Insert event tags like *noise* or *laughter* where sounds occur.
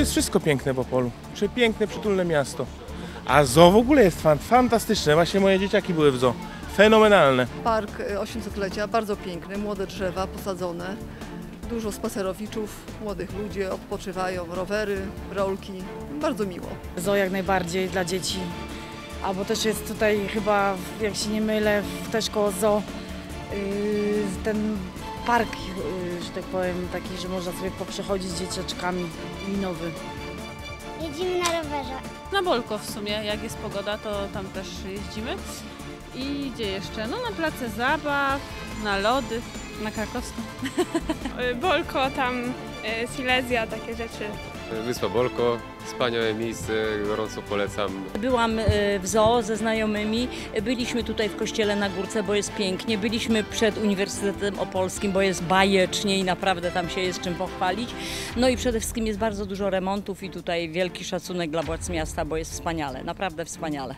jest wszystko piękne w Opolu. Przepiękne, przytulne miasto. A zoo w ogóle jest fan, fantastyczne. Właśnie moje dzieciaki były w zoo. Fenomenalne. Park y, 800-lecia, bardzo piękny, młode drzewa posadzone, dużo spacerowiczów, młodych ludzi odpoczywają, rowery, rolki, bardzo miło. Zo jak najbardziej dla dzieci. Albo też jest tutaj chyba, jak się nie mylę, w- też koło zoo yy, ten park, yy, że tak powiem, taki, że można sobie poprzechodzić z dzieciaczkami linowy. Jedziemy na rowerze. Na Bolko w sumie, jak jest pogoda, to tam też jeździmy. I gdzie jeszcze? No na place zabaw, na lody, na krakowską. *laughs* Bolko, tam e, Silesia, takie rzeczy. Wyspa Bolko, wspaniałe miejsce, gorąco polecam. Byłam e, w zoo ze znajomymi, byliśmy tutaj w kościele na górce, bo jest pięknie, byliśmy przed Uniwersytetem Opolskim, bo jest bajecznie i naprawdę tam się jest czym pochwalić. No i przede wszystkim jest bardzo dużo remontów i tutaj wielki szacunek dla władz miasta, bo jest wspaniale, naprawdę wspaniale.